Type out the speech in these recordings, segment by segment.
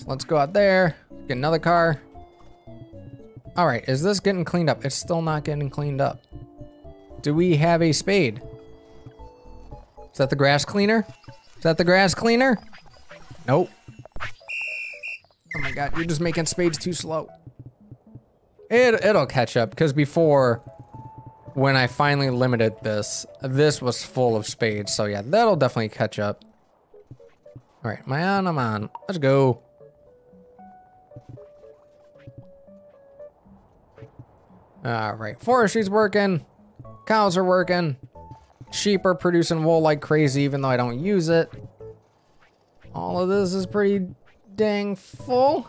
So let's go out there, get another car. All right, is this getting cleaned up? It's still not getting cleaned up. Do we have a spade? Is that the grass cleaner? Is that the grass cleaner? Nope. Oh my god, you're just making spades too slow. It, it'll catch up, because before, when I finally limited this, this was full of spades. So yeah, that'll definitely catch up. All right, am I on? I'm on. Let's go. All right, forestry's working. Cows are working. Sheep are producing wool like crazy, even though I don't use it. All of this is pretty dang full.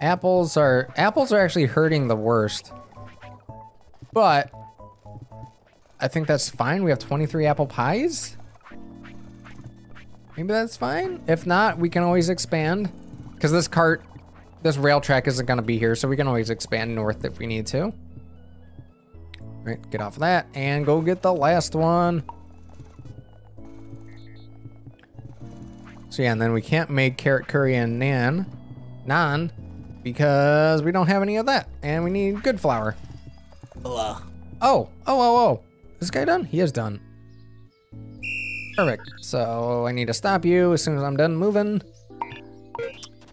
Apples are apples are actually hurting the worst. But I think that's fine. We have 23 apple pies. Maybe that's fine. If not, we can always expand. Because this cart, this rail track isn't going to be here, so we can always expand north if we need to. Right, get off of that and go get the last one. So yeah, and then we can't make carrot curry and nan, naan, because we don't have any of that, and we need good flour. Ugh. Oh, oh, oh, oh. Is this guy done? He is done. Perfect. So I need to stop you as soon as I'm done moving.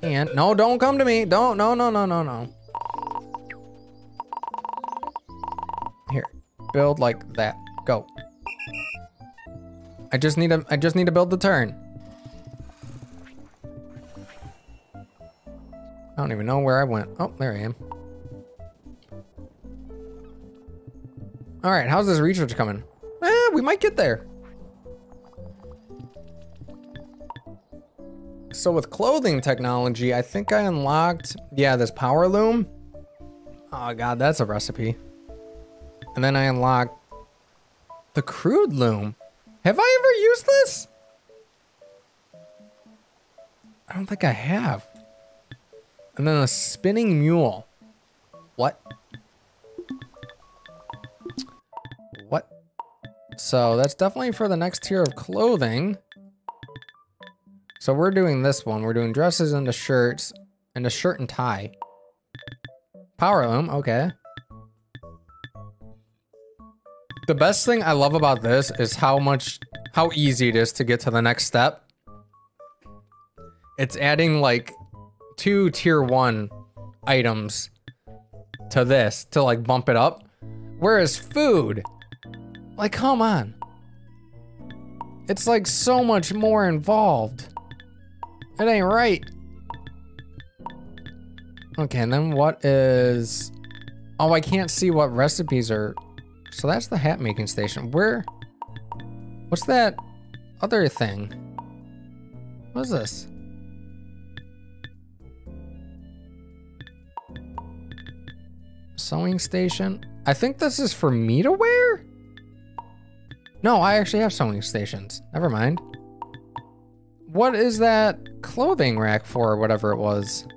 And no, don't come to me. Don't, no, no, no, no, no. Build like that. Go. I just need to, I just need to build the turn. I don't even know where I went. Oh, there I am. All right, how's this research coming? Eh, we might get there. So with clothing technology, I think I unlocked, yeah, this power loom. Oh God, that's a recipe. And then I unlock the crude loom. Have I ever used this? I don't think I have. And then a spinning mule. What? What? So that's definitely for the next tier of clothing. So we're doing this one. We're doing dresses and the shirts and a shirt and tie. Power loom, okay. The best thing I love about this is how much, how easy it is to get to the next step. It's adding like two tier one items to this to like bump it up. Whereas food, like come on. It's like so much more involved. It ain't right. Okay, and then what is... Oh, I can't see what recipes are... So that's the hat making station. Where... What's that other thing? What is this? Sewing station? I think this is for me to wear? No, I actually have sewing stations. Never mind. What is that clothing rack for, or whatever it was?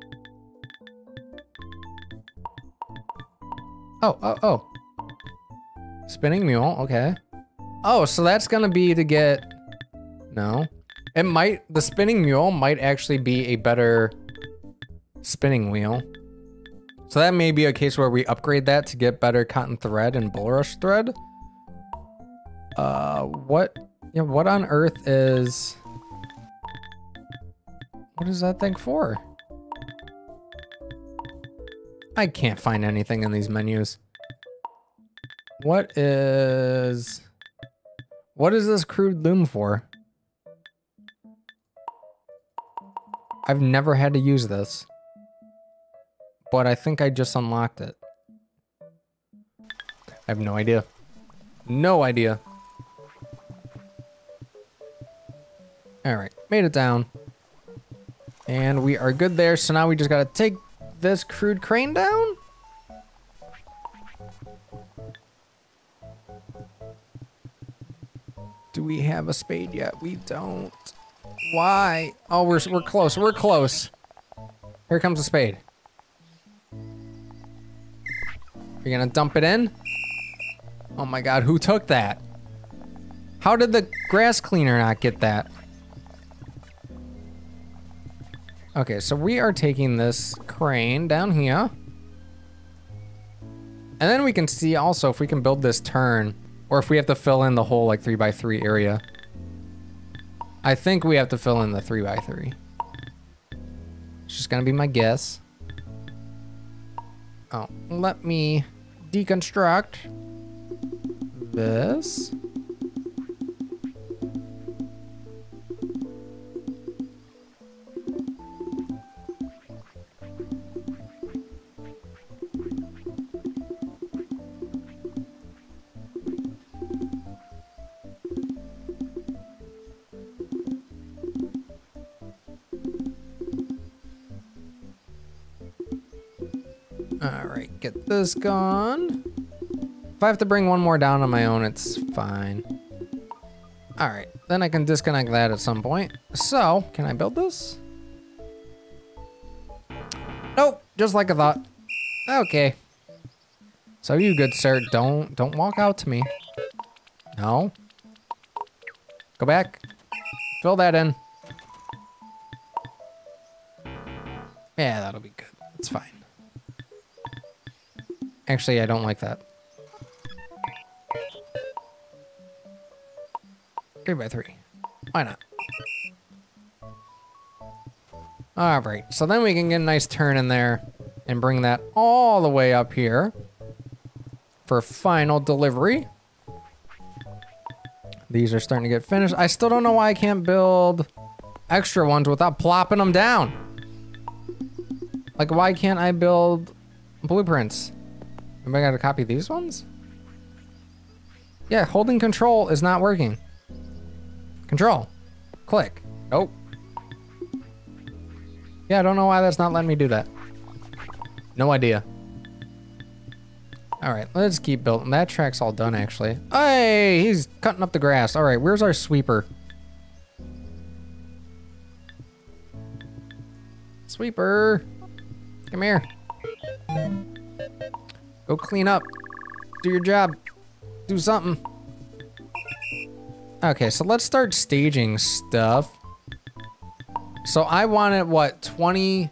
Oh, oh, oh. Spinning mule, okay. Oh, so that's gonna be to get... No. It might... The spinning mule might actually be a better spinning wheel. So that may be a case where we upgrade that to get better cotton thread and bulrush thread. Uh, what... Yeah, what on earth is... What is that thing for? I can't find anything in these menus. What is... What is this crude loom for? I've never had to use this. But I think I just unlocked it. I have no idea. No idea. Alright, made it down. And we are good there, so now we just gotta take this crude crane down? Have a spade yet? We don't. Why? Oh, we're, we're close, we're close. Here comes a spade. You're gonna dump it in? Oh my god, who took that? How did the grass cleaner not get that? Okay, so we are taking this crane down here. And then we can see also if we can build this turn or if we have to fill in the whole like three by three area. I think we have to fill in the three by three. It's just gonna be my guess. Oh, let me deconstruct this. This gone. If I have to bring one more down on my own, it's fine. All right, then I can disconnect that at some point. So, can I build this? Nope, just like I thought. Okay. So you good sir, don't don't walk out to me. No. Go back. Fill that in. Yeah, that'll be good. It's fine. Actually, I don't like that. Three by three. Why not? All right, so then we can get a nice turn in there and bring that all the way up here for final delivery. These are starting to get finished. I still don't know why I can't build extra ones without plopping them down. Like, why can't I build blueprints? Am I gonna copy these ones? Yeah, holding control is not working. Control. Click. Nope. Yeah, I don't know why that's not letting me do that. No idea. All right, let's keep building. That track's all done, actually. Hey, he's cutting up the grass. All right, where's our sweeper? Sweeper. Come here. Go clean up. Do your job. Do something. Okay, so let's start staging stuff. So I wanted, what, 20...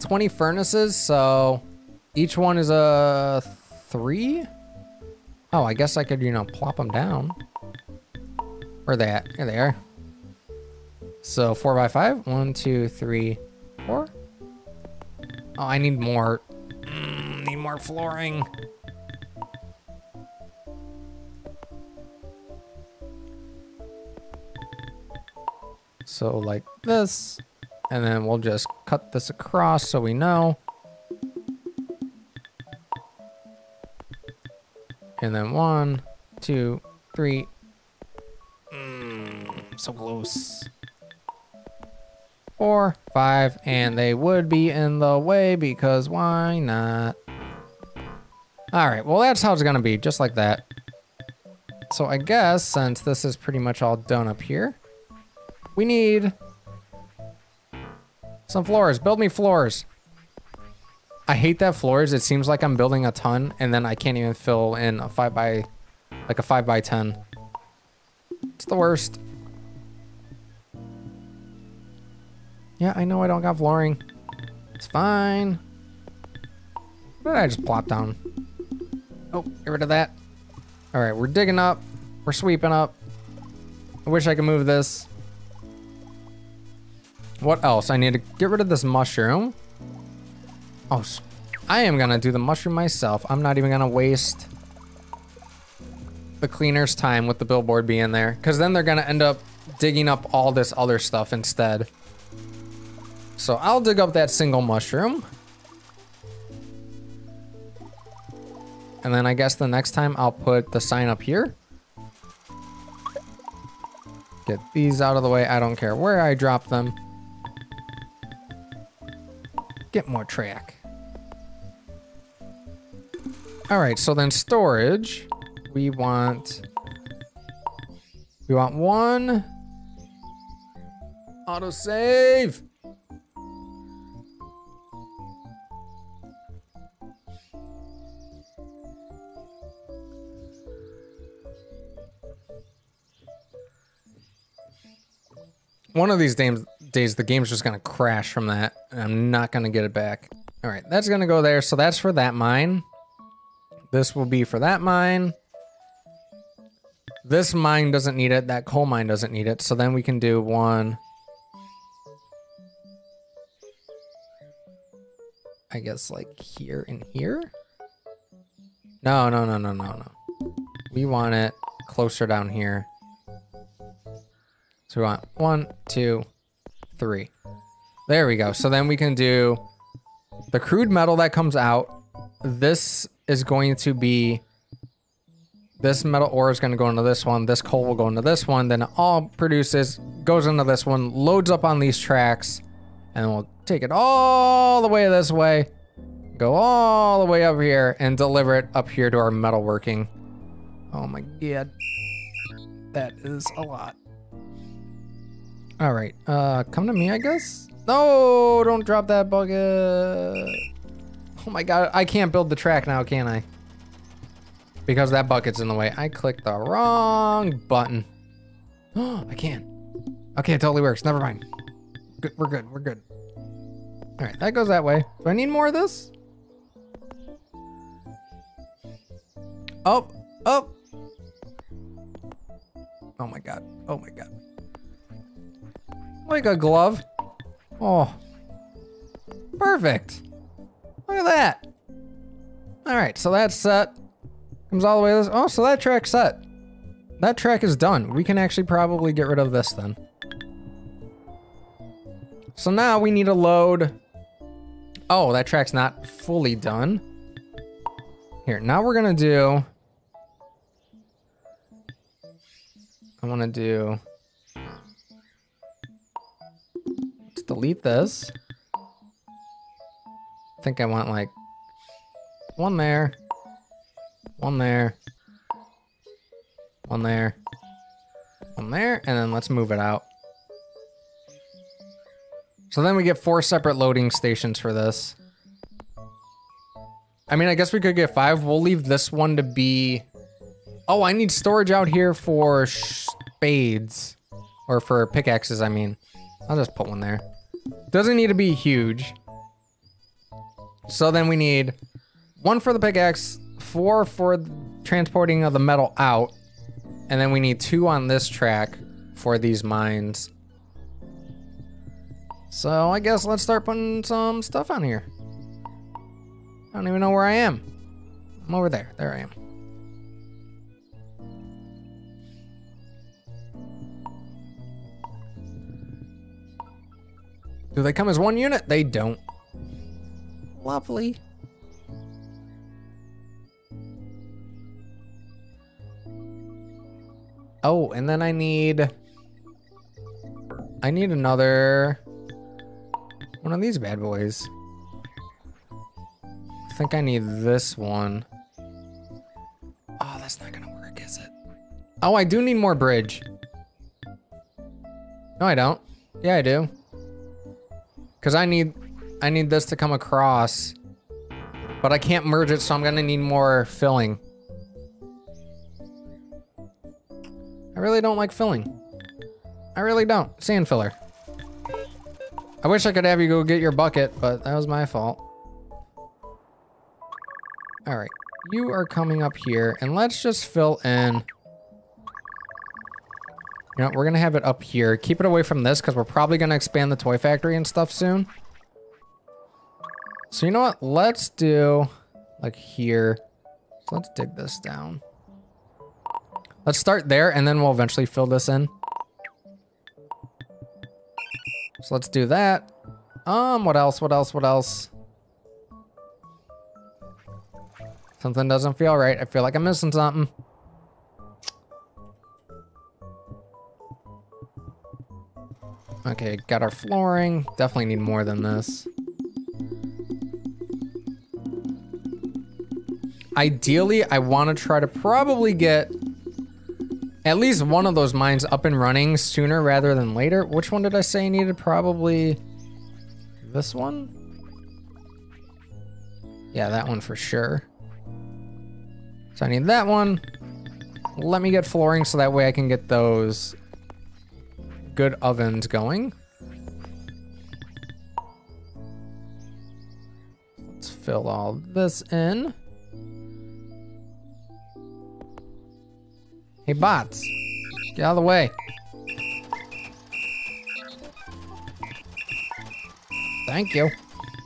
20 furnaces, so each one is a three? Oh, I guess I could, you know, plop them down. Where they at? Here they are. So four by five. One, two, three, four. Oh, I need more. More flooring. So like this, and then we'll just cut this across so we know. And then one, two, three. Mm, so close. Four, five, and they would be in the way because why not? All right, well, that's how it's gonna be, just like that. So I guess since this is pretty much all done up here, we need some floors. Build me floors. I hate that floors. It seems like I'm building a ton and then I can't even fill in a five by, like a five by 10. It's the worst. Yeah, I know I don't got flooring. It's fine. Did I just plop down? Oh, get rid of that. All right, we're digging up. We're sweeping up. I wish I could move this. What else? I need to get rid of this mushroom. Oh, I am gonna do the mushroom myself. I'm not even gonna waste the cleaner's time with the billboard being there. Because then they're gonna end up digging up all this other stuff instead. So I'll dig up that single mushroom. And then I guess the next time I'll put the sign up here. Get these out of the way. I don't care where I drop them. Get more track. All right, so then storage, we want, we want one autosave. One of these days, days, the game's just gonna crash from that. And I'm not gonna get it back. All right, that's gonna go there. So that's for that mine. This will be for that mine. This mine doesn't need it. That coal mine doesn't need it. So then we can do one. I guess like here and here. No, no, no, no, no, no. We want it closer down here. So we want one, two, three. There we go. So then we can do the crude metal that comes out. This is going to be, this metal ore is going to go into this one. This coal will go into this one. Then it all produces, goes into this one, loads up on these tracks, and we'll take it all the way this way, go all the way up here, and deliver it up here to our metalworking. Oh my god. That is a lot. All right, uh, come to me, I guess? No, don't drop that bucket. Oh my god, I can't build the track now, can I? Because that bucket's in the way. I clicked the wrong button. Oh, I can. Okay, it totally works. Never mind. Good, we're good, we're good. All right, that goes that way. Do I need more of this? Oh, oh. Oh my god, oh my god. Like a glove. Oh. Perfect. Look at that. All right, so that's set. Comes all the way this. Oh, so that track's set. That track is done. We can actually probably get rid of this then. So now we need to load. Oh, that track's not fully done. Here, now we're gonna do. I wanna do. Delete this. I think I want like one there, one there, one there, one there, and then let's move it out. So then we get four separate loading stations for this. I mean, I guess we could get five. We'll leave this one to be... Oh, I need storage out here for spades. Or for pickaxes, I mean. I'll just put one there. Doesn't need to be huge. So then we need one for the pickaxe, four for transporting of the metal out, and then we need two on this track for these mines. So I guess let's start putting some stuff on here. I don't even know where I am. I'm over there. There I am. Do they come as one unit? They don't. Lovely. Oh, and then I need... I need another... One of these bad boys. I think I need this one. Oh, that's not gonna work, is it? Oh, I do need more bridge. No, I don't. Yeah, I do. Because I need I need this to come across. But I can't merge it, so I'm gonna need more filling. I really don't like filling. I really don't. Sand filler. I wish I could have you go get your bucket, but that was my fault. All right, you are coming up here, and let's just fill in. You know, we're gonna have it up here. Keep it away from this, because we're probably gonna expand the toy factory and stuff soon. So you know what? Let's do like here. So let's dig this down. Let's start there and then we'll eventually fill this in. So let's do that. Um, what else? What else? What else? Something doesn't feel right. I feel like I'm missing something. Okay, got our flooring. Definitely need more than this. Ideally, I want to try to probably get at least one of those mines up and running sooner rather than later. Which one did I say I needed? Probably this one? Yeah, that one for sure. So I need that one. Let me get flooring so that way I can get those good ovens going. Let's fill all this in. Hey, bots. Get out of the way. Thank you.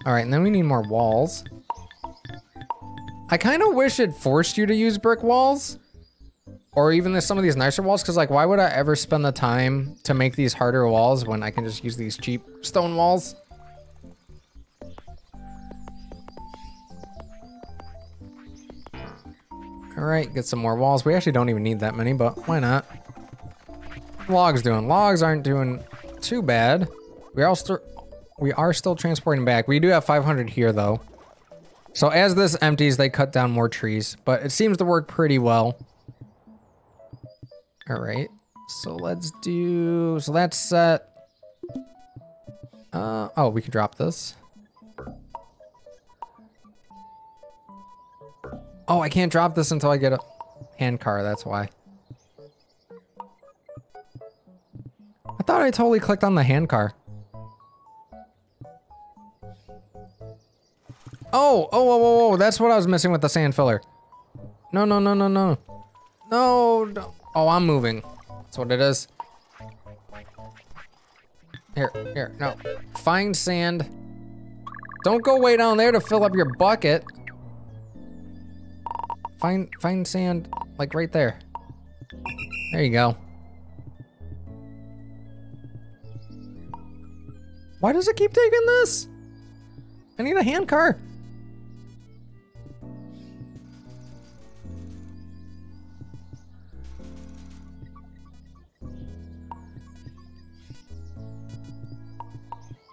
All right, and then we need more walls. I kind of wish it forced you to use brick walls. Or even some of these nicer walls, because like, why would I ever spend the time to make these harder walls when I can just use these cheap stone walls? All right, get some more walls. We actually don't even need that many, but why not? Logs doing? Logs aren't doing too bad. We are still we are still transporting back. We do have 500 here though. So as this empties, they cut down more trees, but it seems to work pretty well. All right, so let's do, so that's set. Uh, oh, we can drop this. Oh, I can't drop this until I get a hand car, that's why. I thought I totally clicked on the hand car. Oh, oh, whoa, whoa, whoa, that's what I was missing with the sand filler. No, no, no, no, no. No, no. Oh, I'm moving. That's what it is. Here, here, no. Find sand. Don't go way down there to fill up your bucket. Find, find sand, like right there. There you go. Why does it keep taking this? I need a hand car.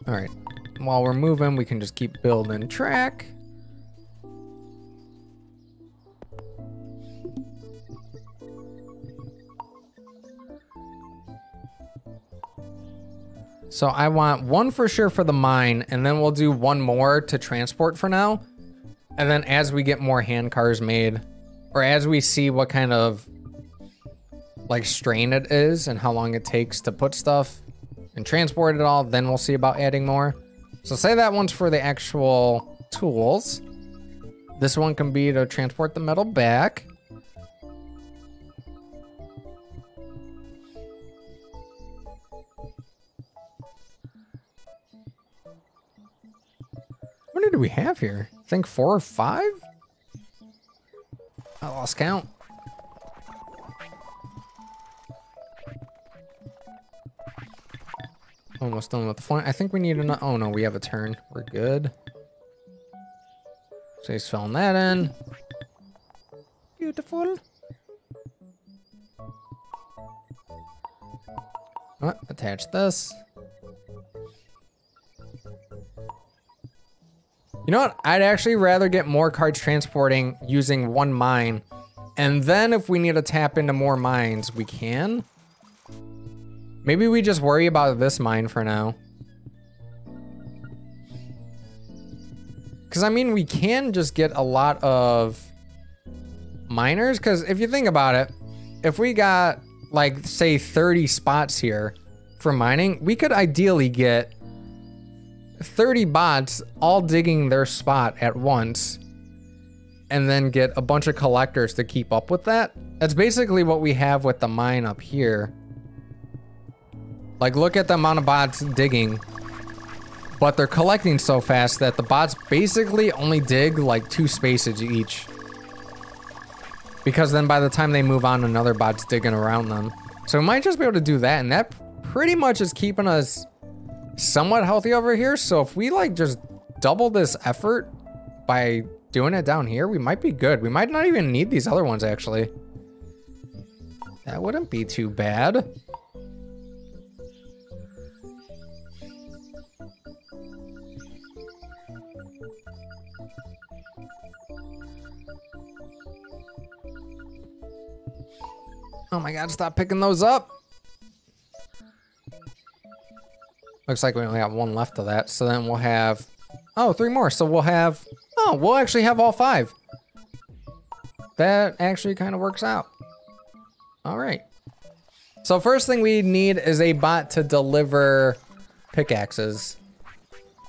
All right, while we're moving, we can just keep building track. So I want one for sure for the mine, and then we'll do one more to transport for now. And then as we get more hand cars made, or as we see what kind of like strain it is and how long it takes to put stuff and transport it all, then we'll see about adding more. So say that one's for the actual tools. This one can be to transport the metal back. How many do we have here? I think four or five? I lost count. Almost done with the flank. I think we need an. Oh no, we have a turn. We're good. So he's filling that in. Beautiful. Oh, attach this. You know what? I'd actually rather get more cards transporting using one mine. And then if we need to tap into more mines, we can. Maybe we just worry about this mine for now. Because, I mean, we can just get a lot of miners. Because if you think about it, if we got, like, say 30 spots here for mining, we could ideally get 30 bots all digging their spot at once and then get a bunch of collectors to keep up with that. That's basically what we have with the mine up here. Like, look at the amount of bots digging. But they're collecting so fast that the bots basically only dig like two spaces each. Because then by the time they move on, another bot's digging around them. So we might just be able to do that, and that pretty much is keeping us somewhat healthy over here. So if we like just double this effort by doing it down here, we might be good. We might not even need these other ones actually. That wouldn't be too bad. Oh my god, stop picking those up. Looks like we only have one left of that. So then we'll have, oh, three more. So we'll have, oh, we'll actually have all five. That actually kind of works out. All right. So first thing we need is a bot to deliver pickaxes.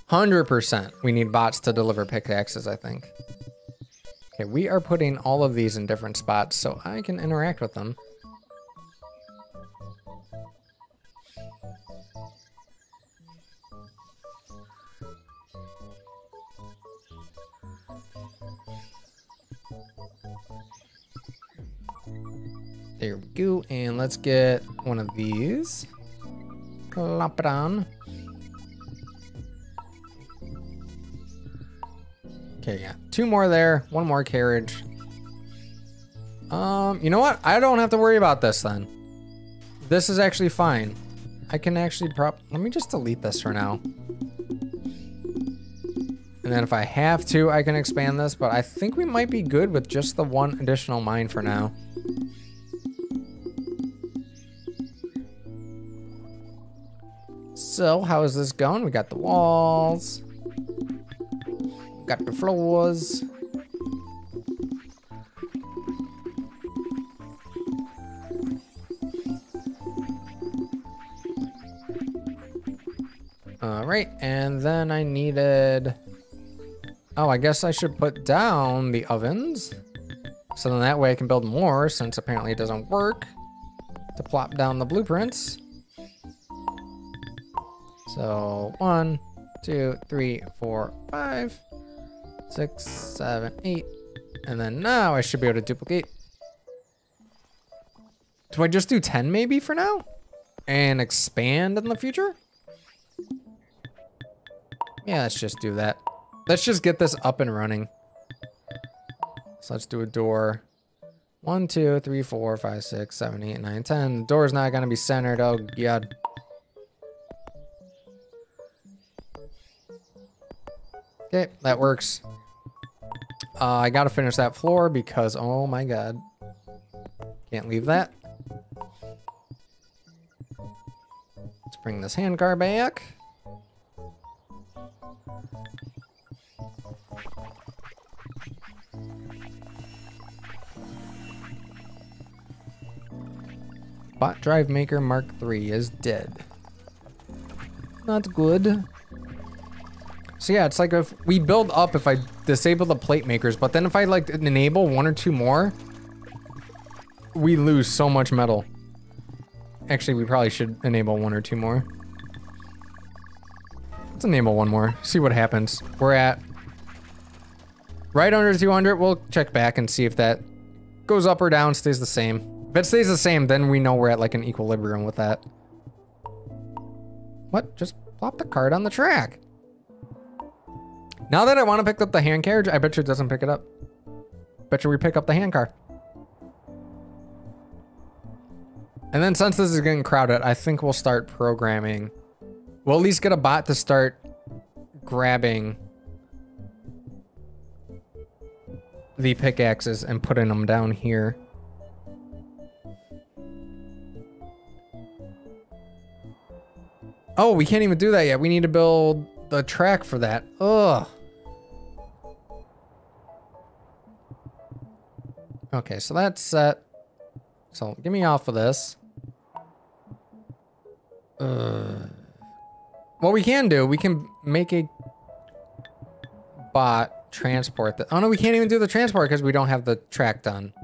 100% we need bots to deliver pickaxes, I think. Okay, we are putting all of these in different spots so I can interact with them. There we go. And let's get one of these. Plop it on. Okay, yeah. Two more there. One more carriage. Um, you know what? I don't have to worry about this then. This is actually fine. I can actually prop... Let me just delete this for now. And then if I have to, I can expand this. But I think we might be good with just the one additional mine for now. So, how is this going? We got the walls. Got the floors. All right, and then I needed... Oh, I guess I should put down the ovens. So then that way I can build more, since apparently it doesn't work to plop down the blueprints. So one, two, three, four, five, six, seven, eight. And then now I should be able to duplicate. Do I just do 10 maybe for now? And expand in the future? Yeah, let's just do that. Let's just get this up and running. So let's do a door. One, two, three, four, five, six, seven, eight, nine, ten. The door's not gonna be centered. Oh god. Okay, that works. Uh, I gotta finish that floor because, oh my god. Can't leave that. Let's bring this handcar back. Bot Drive Maker Mark III is dead. Not good. So yeah, it's like if we build up if I disable the plate makers, but then if I like enable one or two more, we lose so much metal. Actually, we probably should enable one or two more. Let's enable one more, see what happens. We're at right under 200. We'll check back and see if that goes up or down, stays the same. If it stays the same, then we know we're at like an equilibrium with that. What? Just plop the card on the track. Now that I want to pick up the hand carriage, I bet you it doesn't pick it up. Bet you we pick up the hand car. And then since this is getting crowded, I think we'll start programming. We'll at least get a bot to start grabbing the pickaxes and putting them down here. Oh, we can't even do that yet. We need to build the track for that. Ugh. Okay, so that's set. So get me off of this. Uh, what we can do, we can make a bot transport that. Oh no, we can't even do the transport because we don't have the track done.